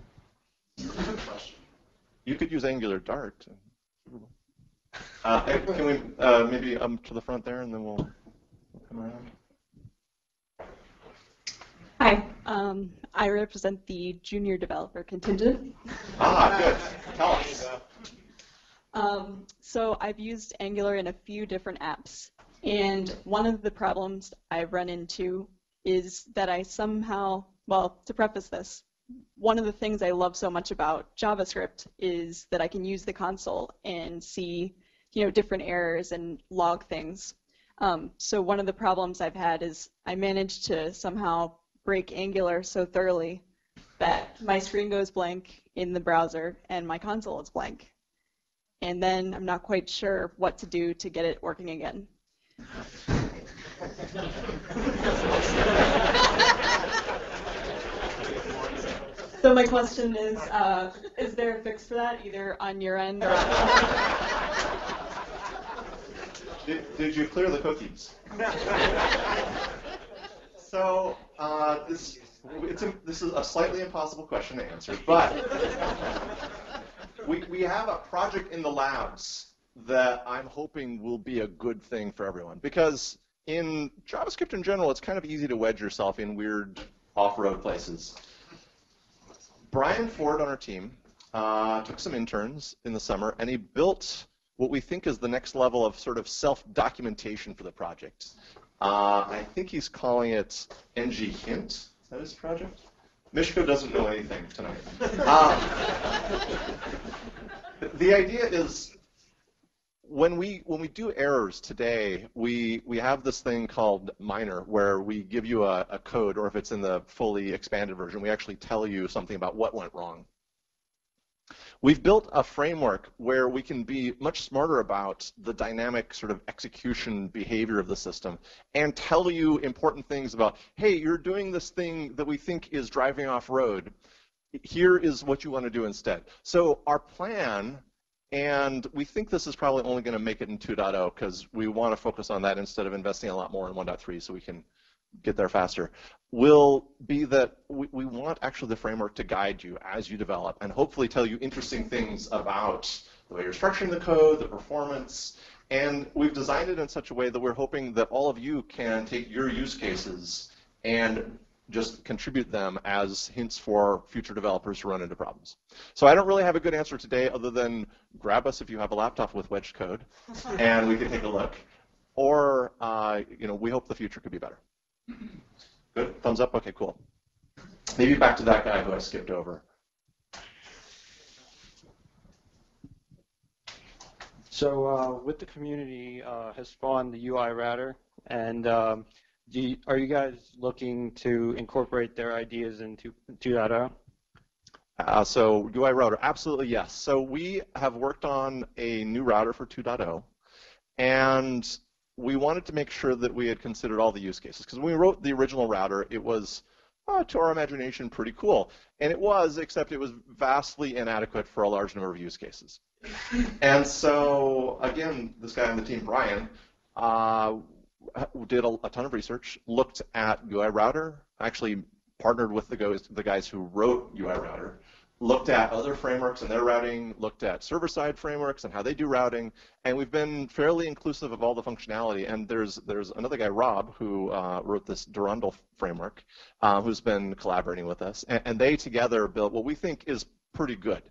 Good question. You could use Angular Dart. Uh, can we uh, maybe um to the front there, and then we'll, we'll come around. Hi, um, I represent the junior developer contingent. Ah, good. Tell us. Um, so I've used Angular in a few different apps, and one of the problems I've run into is that I somehow, well, to preface this, one of the things I love so much about JavaScript is that I can use the console and see, you know, different errors and log things. Um, so one of the problems I've had is I managed to somehow break Angular so thoroughly that my screen goes blank in the browser and my console is blank. And then I'm not quite sure what to do to get it working again. So my question is, uh, is there a fix for that, either on your end or Did, did you clear the cookies? so uh, this it's a, this is a slightly impossible question to answer, but we we have a project in the labs that I'm hoping will be a good thing for everyone because in JavaScript in general, it's kind of easy to wedge yourself in weird off-road places. Brian Ford on our team uh, took some interns in the summer and he built what we think is the next level of sort of self-documentation for the project. Uh, I think he's calling it ng hint. Is that his project? Miško doesn't know anything tonight. Um, the idea is when we when we do errors today, we we have this thing called minErr where we give you a, a code, or if it's in the fully expanded version, we actually tell you something about what went wrong. We've built a framework where we can be much smarter about the dynamic sort of execution behavior of the system and tell you important things about, hey, you're doing this thing that we think is driving off road. Here is what you want to do instead. So our plan and we think this is probably only going to make it in 2.0 because we want to focus on that instead of investing a lot more in 1.3 so we can get there faster, will be that we, we want actually the framework to guide you as you develop and hopefully tell you interesting things about the way you're structuring the code, the performance, and we've designed it in such a way that we're hoping that all of you can take your use cases and just contribute them as hints for future developers to run into problems. So I don't really have a good answer today other than grab us if you have a laptop with wedged code and we can take a look. Or, uh, you know, we hope the future could be better. Good? Thumbs up? Okay, cool. Maybe back to that guy who I skipped over. So uh, with the community uh, has spawned the UI router, and um, you, are you guys looking to incorporate their ideas into 2.0? Uh, so UI router, absolutely yes. So we have worked on a new router for 2.0, and we wanted to make sure that we had considered all the use cases. Because when we wrote the original router, it was, uh, to our imagination, pretty cool. And it was, except it was vastly inadequate for a large number of use cases. and so, again, this guy on the team, Brian, uh, did a, a, ton of research, looked at UI router, actually partnered with the guys, the guys who wrote UI router, looked at other frameworks and their routing, looked at server-side frameworks and how they do routing, and we've been fairly inclusive of all the functionality. And there's there's another guy, Rob, who uh, wrote this Durandal framework, uh, who's been collaborating with us, and, and, they together built what we think is pretty good.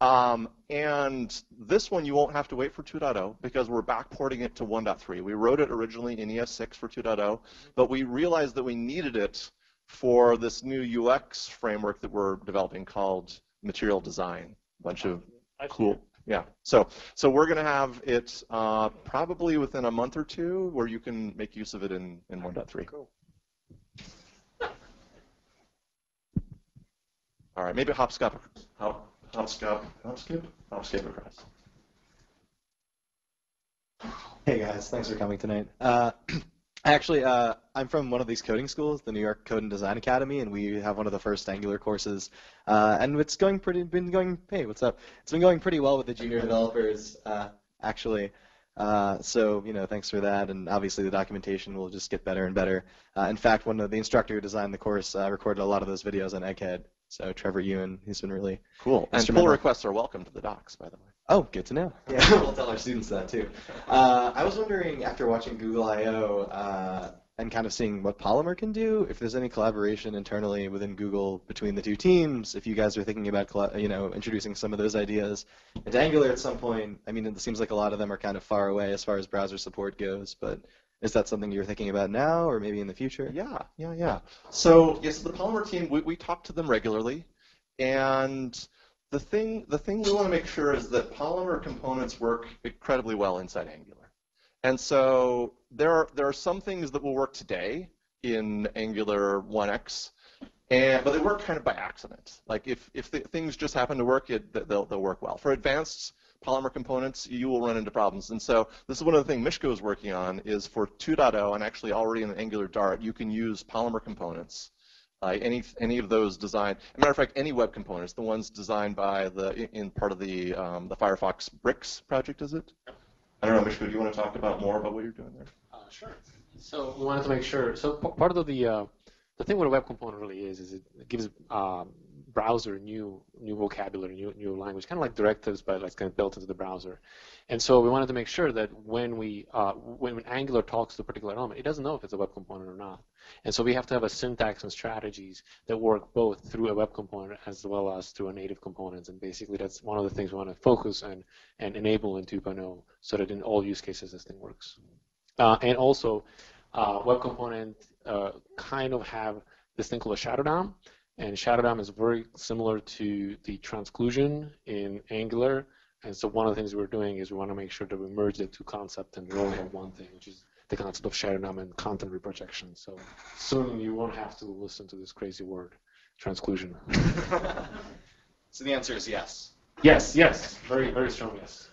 Um, and this one you won't have to wait for 2.0 because we're backporting it to 1.3. We wrote it originally in ES6 for 2.0, but we realized that we needed it for this new UX framework that we're developing called Material Design. A bunch of cool, yeah. So, so we're going to have it uh, probably within a month or two, where you can make use of it in in 1.3. Cool. All right, maybe hopscotch, hop, hopscotch, hopskip, hopskip across. Hey guys, thanks for coming tonight. Uh, Actually, uh, I'm from one of these coding schools, the New York Code and Design Academy, and we have one of the first Angular courses. Uh, and it's going pretty, been going, hey, what's up? It's been going pretty well with the junior developers, uh, actually. Uh, so, you know, thanks for that. And obviously the documentation will just get better and better. Uh, in fact, one of the instructor who designed the course uh, recorded a lot of those videos on Egghead. So Trevor Ewen, he's been really Cool. And pull requests are welcome to the docs, by the way. Oh, good to know. Yeah, we'll tell our students that too. Uh, I was wondering, after watching Google I/O uh, and kind of seeing what Polymer can do, if there's any collaboration internally within Google between the two teams, if you guys are thinking about, you know, introducing some of those ideas into Angular at some point. I mean, it seems like a lot of them are kind of far away as far as browser support goes, but is that something you're thinking about now or maybe in the future? Yeah, yeah, yeah. So yes, the Polymer team, we, we talk to them regularly, and the thing the thing we want to make sure is that Polymer components work incredibly well inside Angular. And so there are there are some things that will work today in Angular 1x, and but they work kind of by accident. Like if if the, things just happen to work, it, they'll they'll work well. For advanced Polymer components, you will run into problems. And so this is one of the things Miško is working on is for 2.0 and actually already in Angular Dart, you can use Polymer components. Uh, any any of those designed, matter of fact, any web components, the ones designed by the in, part of the um, the Firefox Bricks project, is it? I don't know, Miško, do you want to talk about more about what you're doing there? Uh, sure. So we wanted to make sure. So part of the uh, the thing with a web component really is is it gives um, browser new new vocabulary, new new language, kind of like directives, but like kind of built into the browser. And so we wanted to make sure that when we uh, when, when Angular talks to a particular element, it doesn't know if it's a web component or not. And so we have to have a syntax and strategies that work both through a web component as well as through a native components. And basically, that's one of the things we want to focus and and enable in 2.0 so that in all use cases this thing works. Uh, and also, uh, web component uh, kind of have this thing called a shadow DOM, and shadow DOM is very similar to the transclusion in Angular. And so one of the things we're doing is we want to make sure that we merge the two concepts and we only have one thing, which is the concept of shadow DOM and content reprojection. So soon you won't have to listen to this crazy word, transclusion. So the answer is yes. yes, yes, very, very strong yes.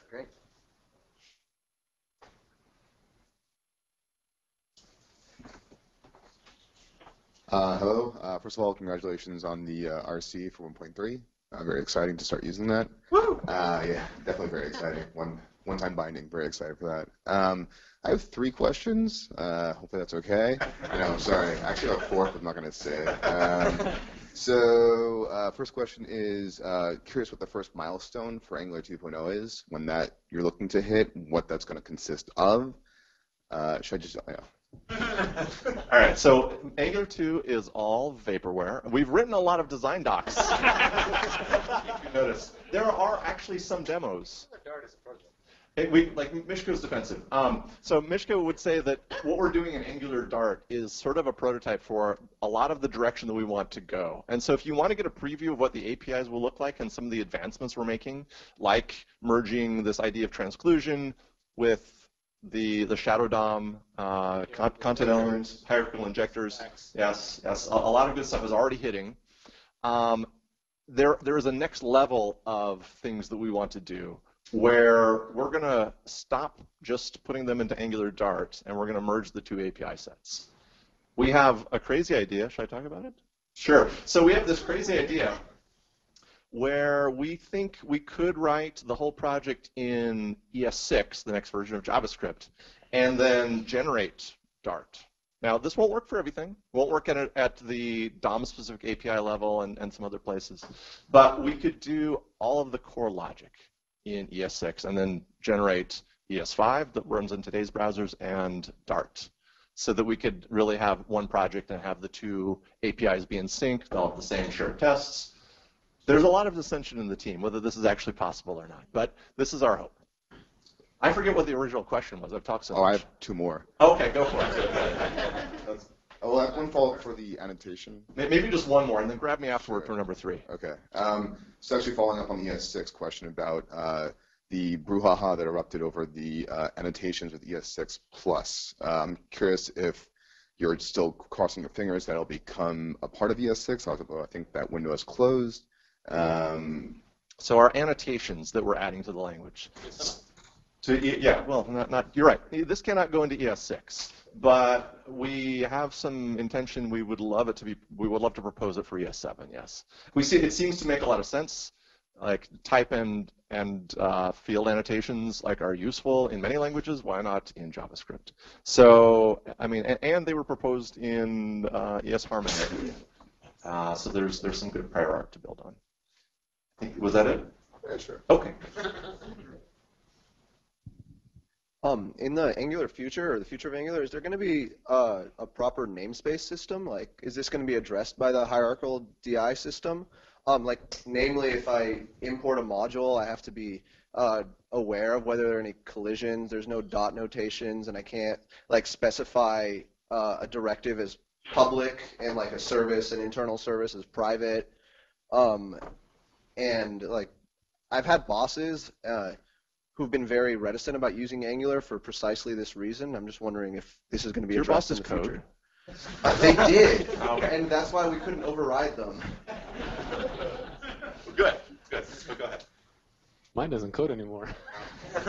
Uh, hello. Uh, first of all, congratulations on the uh, RC for 1.3. Uh, very exciting to start using that. Woo! Uh, yeah, definitely very exciting. One one-time binding. Very excited for that. Um, I have three questions. Uh, hopefully that's okay. No, I'm sorry. Actually, I have four, but I'm not going to say it. Um, so, uh, first question is uh, curious what the first milestone for Angular 2.0 is. When that you're looking to hit, what that's going to consist of. Uh, should I just? Yeah. All right, so Angular 2 is all vaporware. We've written a lot of design docs. if you notice, there are actually some demos. Hey, we, like Miško's defensive. Um, so Miško would say that what we're doing in Angular Dart is sort of a prototype for a lot of the direction that we want to go. And so if you want to get a preview of what the APIs will look like and some of the advancements we're making, like merging this idea of transclusion with the the shadow DOM, uh, con- content elements, hierarchical injectors. Yes, yes, a, a lot of good stuff is already hitting. Um, there there is a next level of things that we want to do where we're going to stop just putting them into Angular Dart and we're going to merge the two API sets. We have a crazy idea. Should I talk about it? Sure. So we have this crazy idea where we think we could write the whole project in ES6, the next version of JavaScript, and then generate Dart. Now, this won't work for everything. Won't work at, at the DOM-specific API level and, and some other places. But we could do all of the core logic in ES6 and then generate ES5 that runs in today's browsers and Dart so that we could really have one project and have the two APIs be in sync, develop the same shared tests, there's a lot of dissension in the team whether this is actually possible or not, but this is our hope. I forget what the original question was. I've talked so Oh, much. I have two more. Okay, go for it. Oh, I have one follow-up for the annotation. Maybe just one more, and then grab me afterward for number three. Okay. Um, so actually following up on the ES6 question about uh, the brouhaha that erupted over the uh, annotations with ES6 Plus. Uh, I'm curious if you're still crossing your fingers that it'll become a part of ES6, although I think that window is closed. Um, So our annotations that we're adding to the language. Y- yeah, well, not, not you're right. This cannot go into ES6, but we have some intention. We would love it to be. We would love to propose it for ES7. Yes, we see it seems to make a lot of sense. Like type and and uh, field annotations like are useful in many languages. Why not in JavaScript? So I mean, and, and they were proposed in uh, ES-Harmony. Uh, so there's there's some good prior art to build on. I think, was that it? Yeah, sure. Okay. Um, in the Angular future or the future of Angular, is there going to be uh, a proper namespace system? Like, is this going to be addressed by the hierarchical DI system? Um, like, namely, if I import a module, I have to be uh, aware of whether there are any collisions. There's no dot notations, and I can't like specify uh, a directive as public and like a service, an internal service as private. Um, and like, I've had bosses. Uh, who've been very reticent about using Angular for precisely this reason. I'm just wondering if this is going to be Your addressed in the code? future. Uh, they did, Okay. and that's why we couldn't override them. Good. Good. So go ahead. Mine doesn't code anymore.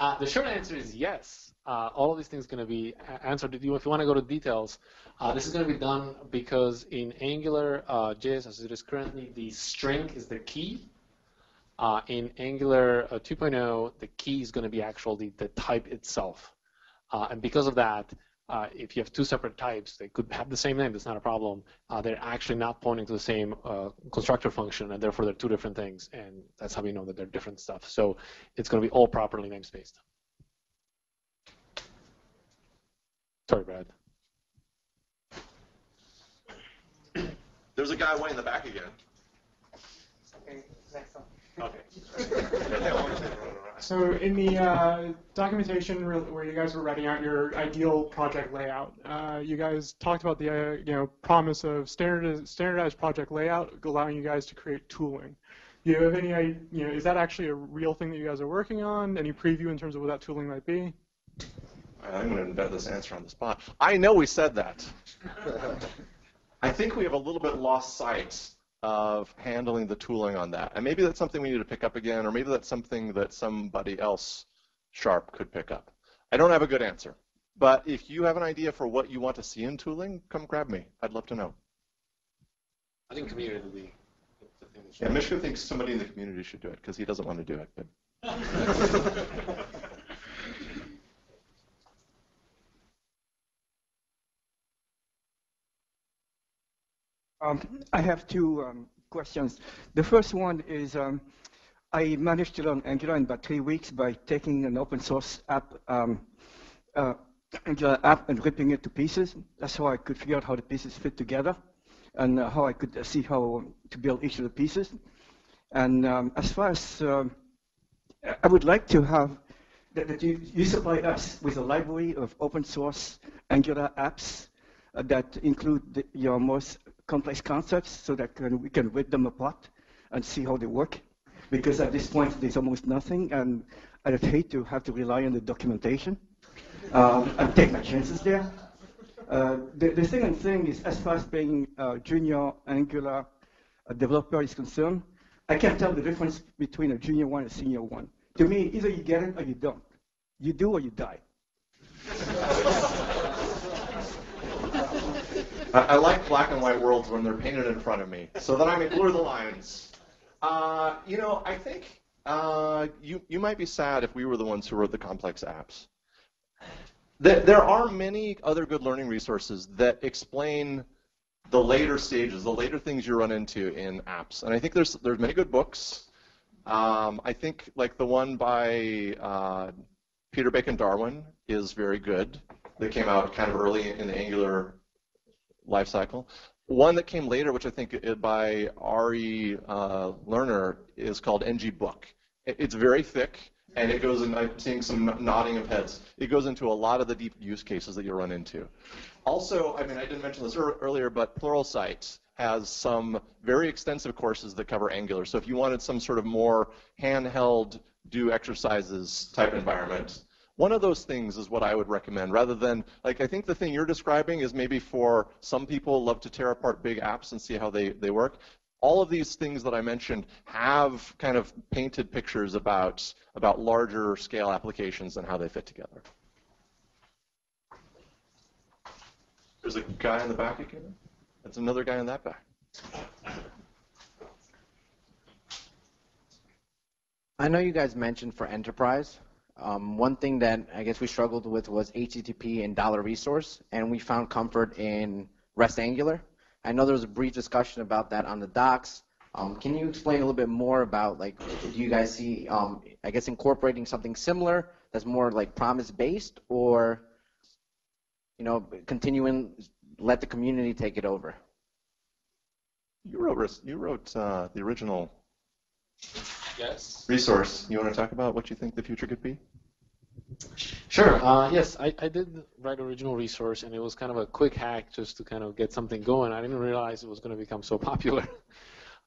uh, the short answer is yes. Uh, all of these things are going to be answered. If you, if you want to go to details, uh, this is going to be done because in Angular uh, JS, as it is currently, the string is the key. Uh, in Angular uh, 2.0, the key is going to be actually the type itself. Uh, and because of that, uh, if you have two separate types, they could have the same name, that's not a problem. They're actually not pointing to the same constructor function, and therefore they're two different things, and that's how we know that they're different stuff. So it's going to be all properly namespaced. Sorry, Brad. There's a guy way in the back again. Okay. next one. Okay. So in the uh, documentation re- where you guys were writing out your ideal project layout, uh, you guys talked about the uh, you know promise of standard standardized project layout, allowing you guys to create tooling. Do you have any you know is that actually a real thing that you guys are working on? Any preview in terms of what that tooling might be? I'm going to embed this answer on the spot. I know we said that. I think we have a little bit lost sight of handling the tooling on that. And maybe that's something we need to pick up again, or maybe that's something that somebody else sharp could pick up. I don't have a good answer. But if you have an idea for what you want to see in tooling, come grab me. I'd love to know. I think community will be the thing. Yeah, Miško thinks somebody in the community should do it because he doesn't want to do it. Um, I have two um, questions. The first one is um, I managed to learn Angular in about three weeks by taking an open source app, um, uh, Angular app and ripping it to pieces. That's how I could figure out how the pieces fit together and uh, how I could uh, see how to build each of the pieces. And um, as far as um, I would like to have that, that you, you supply us with a library of open source Angular apps uh, that include the, your most complex concepts so that can, we can rip them apart and see how they work. Because at this point, there's almost nothing, and I'd hate to have to rely on the documentation um, and take my chances there. Uh, the, the second thing is, as far as being a junior Angular uh, developer is concerned, I can't tell the difference between a junior one and a senior one. To me, either you get it or you don't. You do or you die. I, like black and white worlds when they're painted in front of me, so that I may blur the lines. Uh, you know, I think uh, you you might be sad if we were the ones who wrote the complex apps. There, there are many other good learning resources that explain the later stages, the later things you run into in apps, and I think there's there's many good books. Um, I think like the one by uh, Peter Bacon Darwin is very good. That came out kind of early in the Angular life cycle. One that came later, which I think by Ari uh, Lerner, is called NG Book. It- It's very thick, and it goes in, I'm seeing some nodding of heads. It goes into a lot of the deep use cases that you'll run into. Also, I mean, I didn't mention this ear- earlier, but Pluralsight has some very extensive courses that cover Angular. So if you wanted some sort of more handheld, do exercises type environment, one of those things is what I would recommend rather than, like, I think the thing you're describing is maybe for some people love to tear apart big apps and see how they, they work. All of these things that I mentioned have kind of painted pictures about, about larger scale applications and how they fit together. There's a guy in the back again. That's another guy in that back. I know you guys mentioned for enterprise. Um, one thing that I guess we struggled with was HTTP and dollar resource, and we found comfort in REST Angular. I know there was a brief discussion about that on the docs. Um, can you explain a little bit more about like, do you guys see, um, I guess, incorporating something similar that's more like promise based, or you know, continuing let the community take it over? You wrote you wrote uh, the original Yes. resource. You want to talk about what you think the future could be? Sure. Uh, yes, I, I did write original resource, and it was kind of a quick hack just to kind of get something going. I didn't realize it was going to become so popular.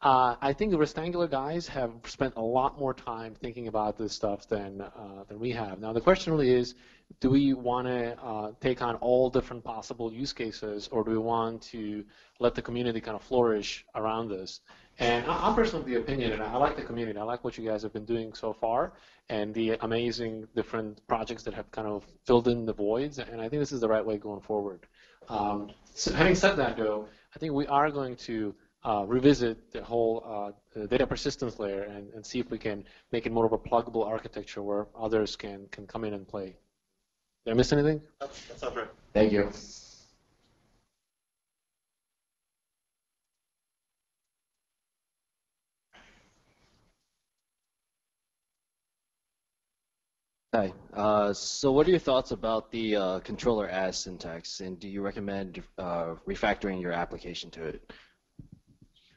Uh, I think the Restangular guys have spent a lot more time thinking about this stuff than uh, than we have. Now the question really is, do we want to uh, take on all different possible use cases, or do we want to let the community kind of flourish around this? And I'm personally of the opinion, and I like the community. I like what you guys have been doing so far, and the amazing different projects that have kind of filled in the voids. And I think this is the right way going forward. Um, so having said that, though, I think we are going to uh, revisit the whole uh, data persistence layer and, and see if we can make it more of a pluggable architecture where others can, can come in and play. Did I miss anything? That sounds right. Thank you. Hi. Uh, so what are your thoughts about the uh, controller as syntax, and do you recommend uh, refactoring your application to it?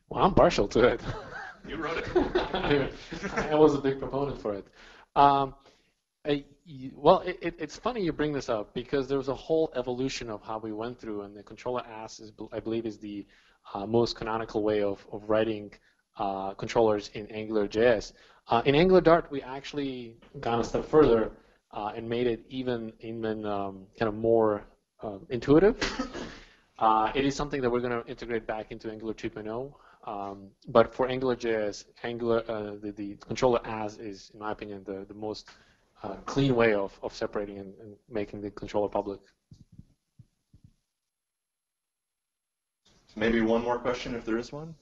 Well, I'm partial to it. You wrote it. I was a big proponent for it. Um, I, well, it, it, it's funny you bring this up because there was a whole evolution of how we went through, and the controller as is, I believe, is the uh, most canonical way of, of writing uh, controllers in AngularJS. Uh, in Angular Dart, we actually gone a step further uh, and made it even even um, kind of more uh, intuitive. Uh, it is something that we're going to integrate back into Angular 2.0. Um, but for AngularJS, Angular, uh, the, the controller as is, in my opinion, the, the most uh, clean way of, of separating and, and, making the controller public. Maybe one more question if there is one.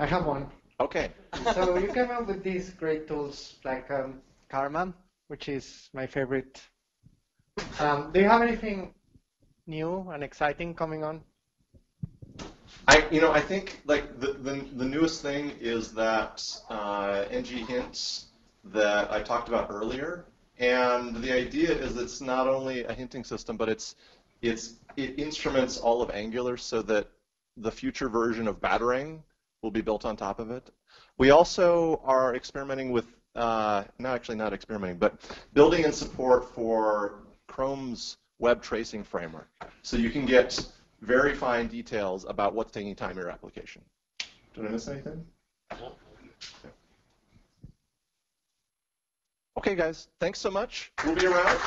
I have one. Okay. so you came up with these great tools like um, Karma, which is my favorite. Um, do you have anything new and exciting coming on? I, you know, I think like the, the, the newest thing is that uh, ng hints that I talked about earlier, and the idea is it's not only a hinting system, but it's it's it instruments all of Angular so that the future version of Batarang will be built on top of it. We also are experimenting with, uh, not actually not experimenting, but building in support for Chrome's web tracing framework. So you can get very fine details about what's taking time in your application. Did I miss anything? Okay, guys, thanks so much. We'll be around.